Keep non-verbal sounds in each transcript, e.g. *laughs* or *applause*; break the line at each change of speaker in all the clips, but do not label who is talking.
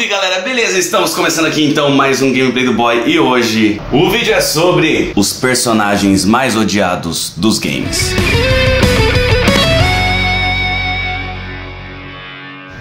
Salve galera, beleza? Estamos começando aqui então mais um gameplay do Boy e hoje o vídeo é sobre os personagens mais odiados dos games.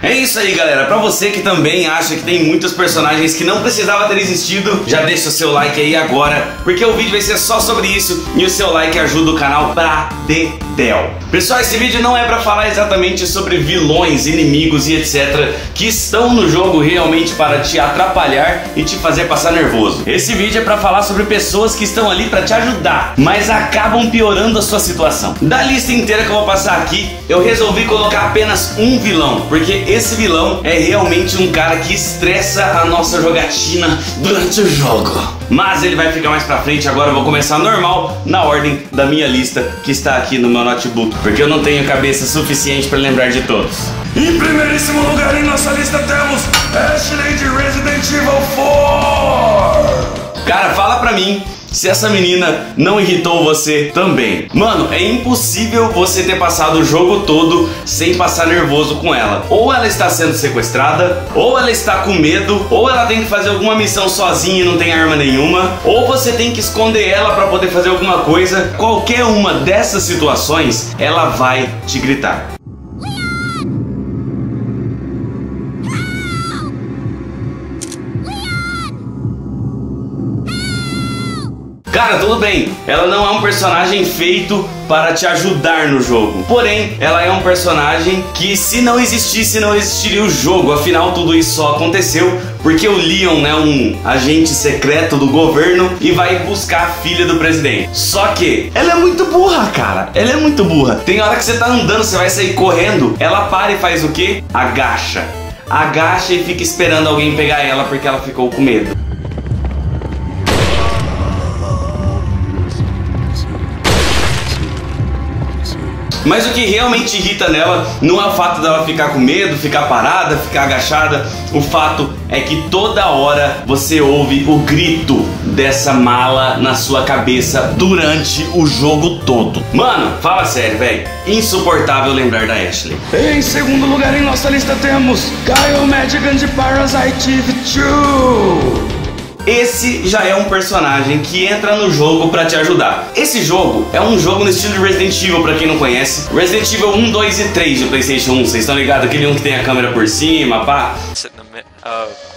É isso aí, galera. Pra você que também acha que tem muitos personagens que não precisava ter existido, já deixa o seu like aí agora, porque o vídeo vai ser só sobre isso e o seu like ajuda o canal pra dedéu. Pessoal, esse vídeo não é pra falar exatamente sobre vilões, inimigos e etc que estão no jogo realmente para te atrapalhar e te fazer passar nervoso. Esse vídeo é pra falar sobre pessoas que estão ali pra te ajudar, mas acabam piorando a sua situação. Da lista inteira que eu vou passar aqui, eu resolvi colocar apenas um vilão, porque esse vilão é realmente um cara que estressa a nossa jogatina durante o jogo. Mas ele vai ficar mais pra frente, agora eu vou começar normal, na ordem da minha lista que está aqui no meu notebook, porque eu não tenho cabeça suficiente para lembrar de todos.
Em primeiríssimo lugar em nossa lista temos Ashley de Resident Evil 4.
Cara, fala pra mim se essa menina não irritou você também. Mano, é impossível você ter passado o jogo todo sem passar nervoso com ela. Ou ela está sendo sequestrada, ou ela está com medo, ou ela tem que fazer alguma missão sozinha e não tem arma nenhuma, ou você tem que esconder ela para poder fazer alguma coisa. Qualquer uma dessas situações, ela vai te gritar. Cara, tudo bem, ela não é um personagem feito para te ajudar no jogo. Porém, ela é um personagem que se não existisse, não existiria o jogo. Afinal, tudo isso só aconteceu porque o Leon é um agente secreto do governo e vai buscar a filha do presidente. Só que ela é muito burra, cara. Ela é muito burra. Tem hora que você tá andando, você vai sair correndo, ela para e faz o quê? Agacha. Agacha e fica esperando alguém pegar ela porque ela ficou com medo. Mas o que realmente irrita nela não é o fato dela ficar com medo, ficar parada, ficar agachada. O fato é que toda hora você ouve o grito dessa mala na sua cabeça durante o jogo todo. Mano, fala sério, velho. Insuportável lembrar da Ashley.
Em segundo lugar em nossa lista temos Kyle Madigan de Parasite Eve 2.
Esse já é um personagem que entra no jogo para te ajudar. Esse jogo é um jogo no estilo de Resident Evil, para quem não conhece. Resident Evil 1, 2 e 3 de PlayStation 1, vocês estão ligados? Aquele um que tem a câmera por cima, pá. Oh,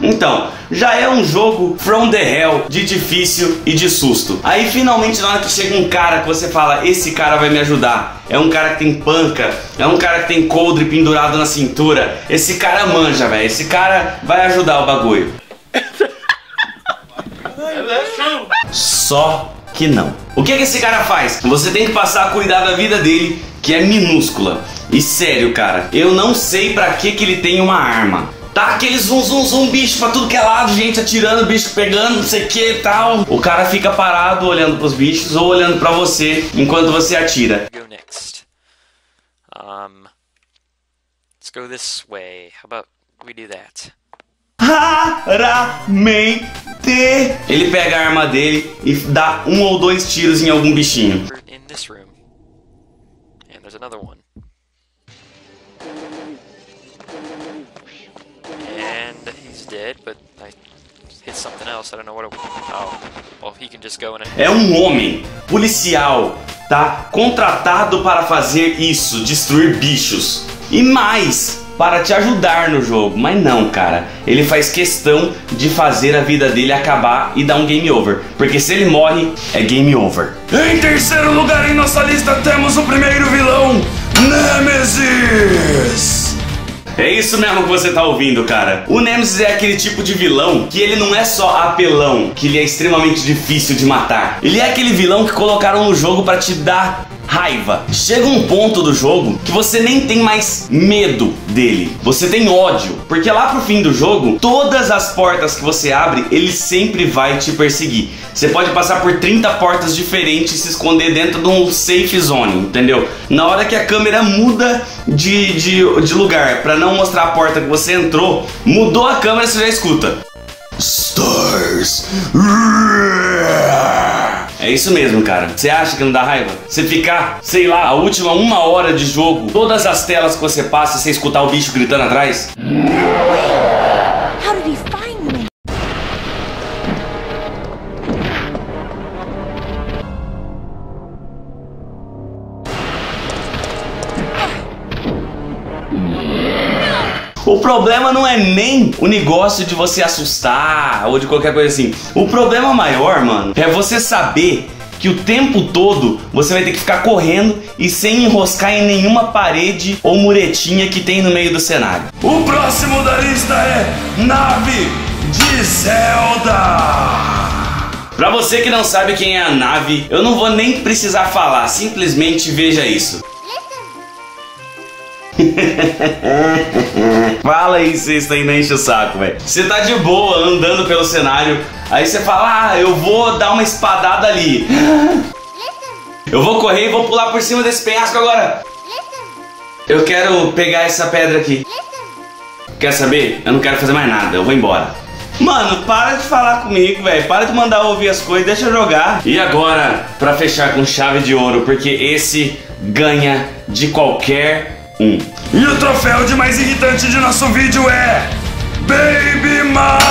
então, já é um jogo from the hell, de difícil e de susto. Aí finalmente na hora que chega um cara que você fala, esse cara vai me ajudar. É um cara que tem panca, é um cara que tem coldre pendurado na cintura. Esse cara manja, velho. Esse cara vai ajudar o bagulho. Só que não. O que, que esse cara faz? Você tem que passar a cuidar da vida dele, que é minúscula. E sério, cara, eu não sei para que que ele tem uma arma. Tá aquele zum zum zum bicho pra tudo que é lado, gente atirando, bicho pegando, não sei o que e tal. O cara fica parado olhando pros bichos ou olhando para você enquanto você atira. Go next. Um, let's go this way. How about we do that? Raramente ele pega a arma dele e dá um ou dois tiros em algum bichinho. In this room. And there's another one. And he's dead, but I hit something else. I don't know what it Oh, well, he can just go in É um homem policial, tá? Contratado para fazer isso, destruir bichos. E mais, para te ajudar no jogo. Mas não, cara. Ele faz questão de fazer a vida dele acabar e dar um game over. Porque se ele morre, é game over.
Em terceiro lugar em nossa lista temos o primeiro vilão, Nemesis.
É isso mesmo que você tá ouvindo, cara. O Nemesis é aquele tipo de vilão que ele não é só apelão, que ele é extremamente difícil de matar. Ele é aquele vilão que colocaram no jogo para te dar raiva. Chega um ponto do jogo que você nem tem mais medo dele. Você tem ódio. Porque lá pro fim do jogo, todas as portas que você abre, ele sempre vai te perseguir. Você pode passar por 30 portas diferentes e se esconder dentro de um safe zone, entendeu? Na hora que a câmera muda de, de, de lugar para não mostrar a porta que você entrou, mudou a câmera, você já escuta. Stars. É isso mesmo, cara. Você acha que não dá raiva? Você ficar, sei lá, a última uma hora de jogo, todas as telas que você passa, você escutar o bicho gritando atrás? O problema não é nem o negócio de você assustar ou de qualquer coisa assim. O problema maior, mano, é você saber que o tempo todo você vai ter que ficar correndo e sem enroscar em nenhuma parede ou muretinha que tem no meio do cenário.
O próximo da lista é Nave de Zelda.
Pra você que não sabe quem é a nave, eu não vou nem precisar falar, simplesmente veja isso. *laughs* Fala aí, você ainda enche o saco, velho. Você tá de boa andando pelo cenário, aí você fala, ah, eu vou dar uma espadada ali. Eu vou correr e vou pular por cima desse penhasco agora. Eu quero pegar essa pedra aqui. Quer saber? Eu não quero fazer mais nada, eu vou embora. Mano, para de falar comigo, velho. Para de mandar ouvir as coisas, deixa eu jogar. E agora, pra fechar com chave de ouro, porque esse ganha de qualquer um.
E o troféu de mais irritante de nosso vídeo é Baby Mario.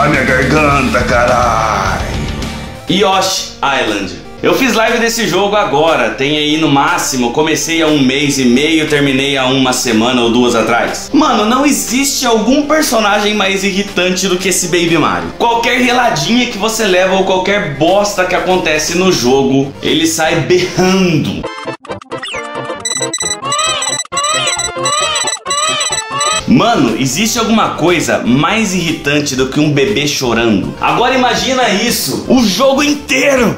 A minha garganta, carai.
Yoshi Island. Eu fiz live desse jogo agora, tem aí no máximo, comecei há um mês e meio, terminei há uma semana ou duas atrás. Mano, não existe algum personagem mais irritante do que esse Baby Mario. Qualquer reladinha que você leva ou qualquer bosta que acontece no jogo, ele sai berrando. Mano, existe alguma coisa mais irritante do que um bebê chorando? Agora imagina isso, o jogo inteiro!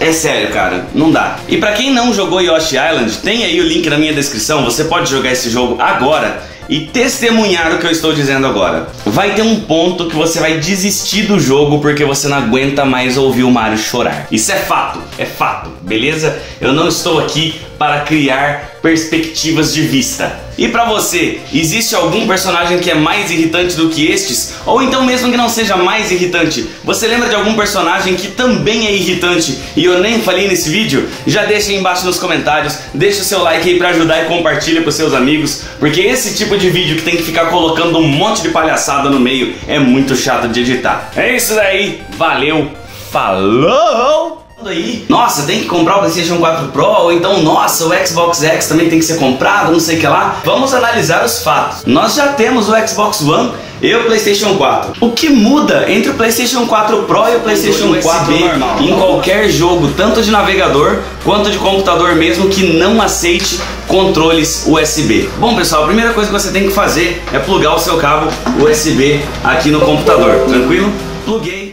É sério, cara, não dá. E pra quem não jogou Yoshi Island, tem aí o link na minha descrição, você pode jogar esse jogo agora e testemunhar o que eu estou dizendo agora. Vai ter um ponto que você vai desistir do jogo porque você não aguenta mais ouvir o Mario chorar. Isso é fato, é fato, beleza? Eu não estou aqui para criar perspectivas de vista. E pra você, existe algum personagem que é mais irritante do que estes? Ou então mesmo que não seja mais irritante, você lembra de algum personagem que também é irritante e eu nem falei nesse vídeo? Já deixa aí embaixo nos comentários, deixa o seu like aí pra ajudar e compartilha com seus amigos, porque esse tipo de vídeo que tem que ficar colocando um monte de palhaçada no meio é muito chato de editar. É isso daí, valeu, falou! Aí. Nossa, tem que comprar o PlayStation 4 Pro, ou então, nossa, o Xbox X também tem que ser comprado, não sei o que lá. Vamos analisar os fatos. Nós já temos o Xbox One e o PlayStation 4. O que muda entre o PlayStation 4 Pro e o PlayStation 4 em qualquer jogo, tanto de navegador quanto de computador mesmo que não aceite controles USB? Bom, pessoal, a primeira coisa que você tem que fazer é plugar o seu cabo USB aqui no computador, tranquilo? Pluguei